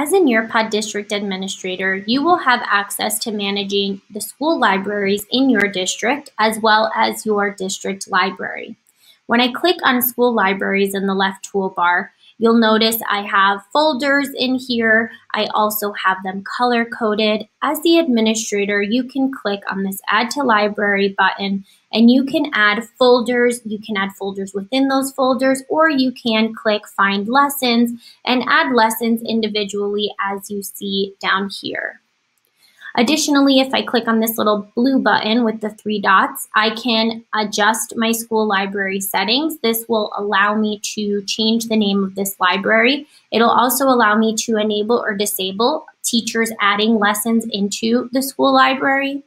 As a Nearpod district administrator, you will have access to managing the school libraries in your district as well as your district library. When I click on school libraries in the left toolbar, You'll notice I have folders in here. I also have them color coded. As the administrator, you can click on this add to library button and you can add folders. You can add folders within those folders or you can click find lessons and add lessons individually as you see down here. Additionally, if I click on this little blue button with the three dots, I can adjust my school library settings. This will allow me to change the name of this library. It'll also allow me to enable or disable teachers adding lessons into the school library.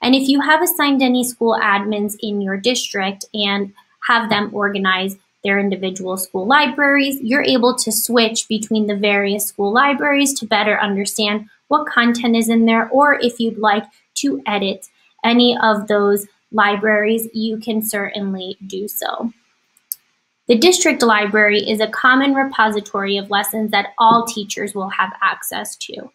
And if you have assigned any school admins in your district and have them organize their individual school libraries, you're able to switch between the various school libraries to better understand what content is in there, or if you'd like to edit any of those libraries, you can certainly do so. The district library is a common repository of lessons that all teachers will have access to.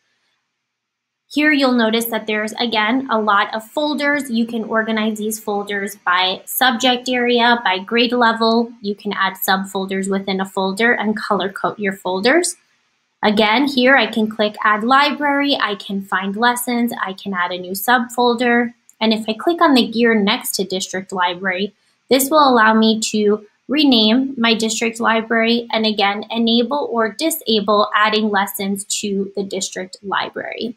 Here you'll notice that there's, again, a lot of folders. You can organize these folders by subject area, by grade level. You can add subfolders within a folder and color code your folders. Again, here I can click add library, I can find lessons, I can add a new subfolder. And if I click on the gear next to district library, this will allow me to rename my district library and again, enable or disable adding lessons to the district library.